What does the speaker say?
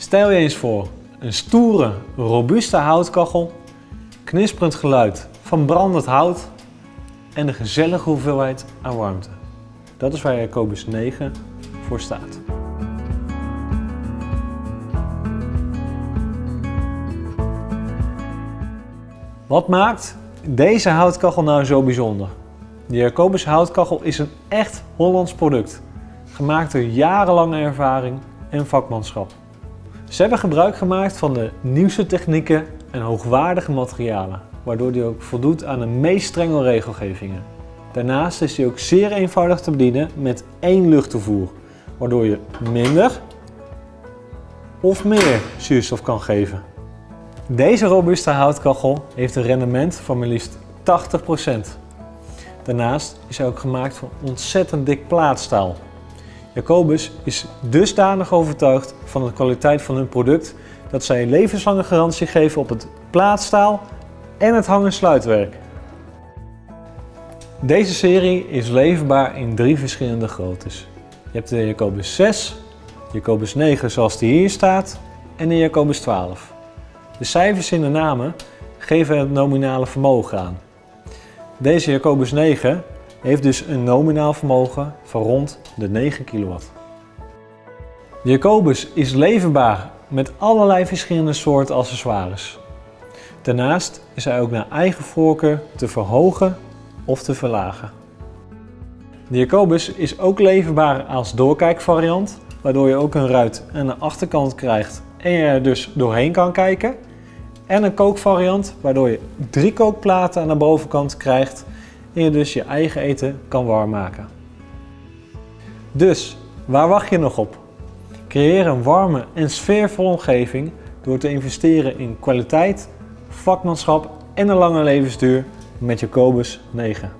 Stel je eens voor, een stoere, robuuste houtkachel, knisperend geluid van brandend hout en een gezellige hoeveelheid aan warmte. Dat is waar Jacobus 9 voor staat. Wat maakt deze houtkachel nou zo bijzonder? De Jacobus houtkachel is een echt Hollands product, gemaakt door jarenlange ervaring en vakmanschap. Ze hebben gebruik gemaakt van de nieuwste technieken en hoogwaardige materialen, waardoor die ook voldoet aan de meest strenge regelgevingen. Daarnaast is die ook zeer eenvoudig te bedienen met één luchttoevoer, waardoor je minder of meer zuurstof kan geven. Deze robuuste houtkachel heeft een rendement van maar liefst 80%. Daarnaast is hij ook gemaakt van ontzettend dik plaatstaal. Jacobus is dusdanig overtuigd van de kwaliteit van hun product dat zij een levenslange garantie geven op het plaatstaal en het hang- en sluitwerk. Deze serie is leverbaar in drie verschillende groottes. Je hebt de Jacobus 6, Jacobus 9 zoals die hier staat en de Jacobus 12. De cijfers in de namen geven het nominale vermogen aan. Deze Jacobus 9 heeft dus een nominaal vermogen van rond de 9 kW. Jacobus is leverbaar met allerlei verschillende soorten accessoires. Daarnaast is hij ook naar eigen voorkeur te verhogen of te verlagen. De Jacobus is ook leverbaar als doorkijkvariant, waardoor je ook een ruit aan de achterkant krijgt en je er dus doorheen kan kijken. En een kookvariant, waardoor je drie kookplaten aan de bovenkant krijgt en je dus je eigen eten kan warm maken. Dus, waar wacht je nog op? Creëer een warme en sfeervolle omgeving door te investeren in kwaliteit, vakmanschap en een lange levensduur met Jacobus 9.